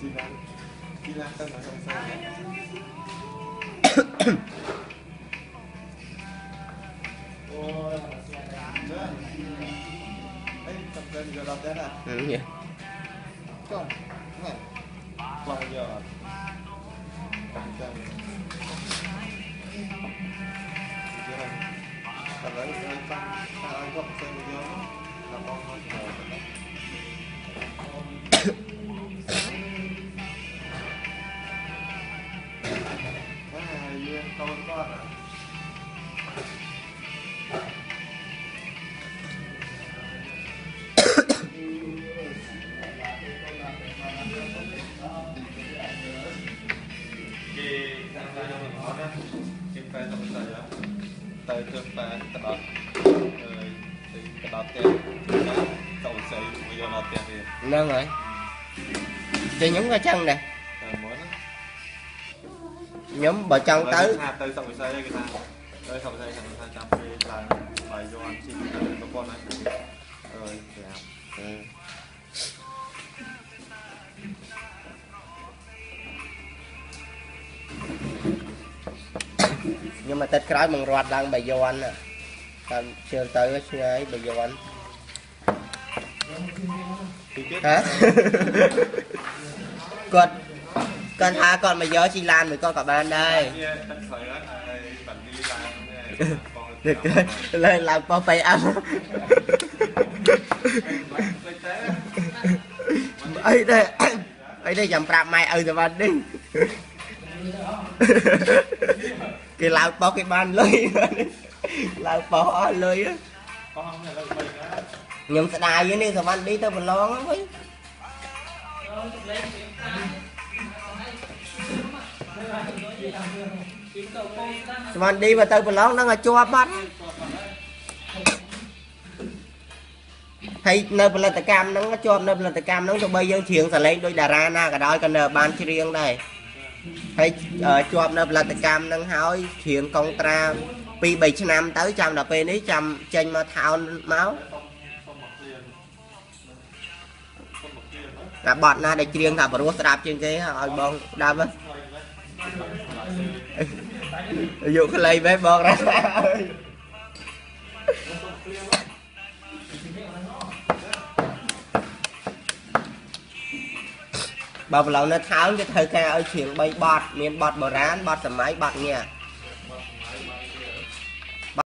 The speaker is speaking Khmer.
ណាទៅមកសុំសិនអូយមើលអីសុំសិនយកដល់ដែរណា Ừ, vậy. ចុះ អើយទៅដល់ផ្ទះទៅស្អីមកយកដល់ផ្ទះទៀត Nâng rồi. Cho nhóm ra chân nè. តែមុន Nhóm bờ chân ទៅ tới. ថាទៅសុខវិស័យគេថាទៅសុខវិស័យថាចាំពេលឡើងបាយយកអាជីពទៅប្រព័ន្ធណាអើយប្រាប់ Ừ. nhưng mà tết ក្រោយមិនរត់ឡើងបាយ័នតាមជឿទៅឆ្ងាយបាយ័នទីទៀតហ៎គាត់ គាត់ថាគាត់មកយកជីឡានមួយគាត់ក៏បានដែរវាទឹកស្រីហើយបណ្ឌីឡើងនេះបងទៅលើឡើងប៉ោះបៃអើអីដែរអីដែរចាំប្រាប់ម៉ែឪទៅបាននេះគេឡើងប៉ោះគេបានលុយឡើងប៉ោះអស់លុយកោះនេះលើបីណាខ្ញុំស្ដាយនេះសវណ្ណឌីទៅប្រឡងហ្នឹងវិញ សវណ្ណឌីមកទៅប្រឡងហ្នឹងឲ្យជាប់បាត់ហើយនៅផលិតកម្មហ្នឹងជាប់នៅផលិតកម្មហ្នឹងទោះបីយើងច្រៀងសលេងដូចតារាណាក៏ដោយក៏នៅបានច្រៀងដែរហើយជាប់នៅផលិតកម្មហ្នឹងហើយច្រៀងកុងត្រា2 3ឆ្នាំទៅចាំដល់ពេលនេះចាំចេញមកថោនមកសុំមកគ្លៀនសុំមកគ្លៀនណាតែបត់ណាដែលច្រៀងថាបរោះស្ដាប់ជាងគេឲ្យបងស្ដាប់ទៅ យកខ្លីបែបបងរ៉ាអើយបើប្រឡងនៅថោនគេត្រូវការឲ្យច្រៀង3បទមានបទបុរាណបទសម័យបទញាក់